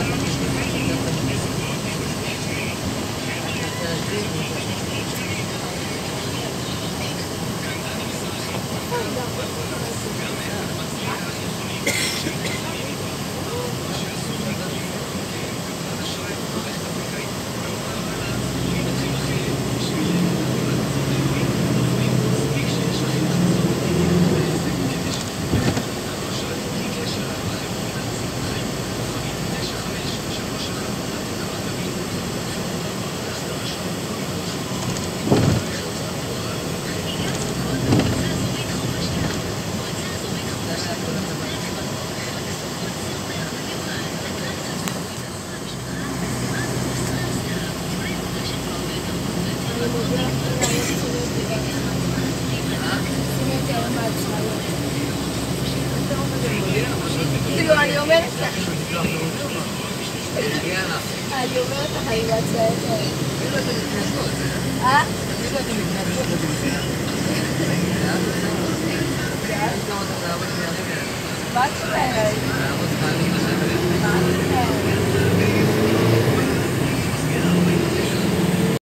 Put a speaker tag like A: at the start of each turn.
A: Thank
B: you.
A: אני אומרת לך.
B: אני אומרת לך, היא מצאה את זה. אה? Quatsch,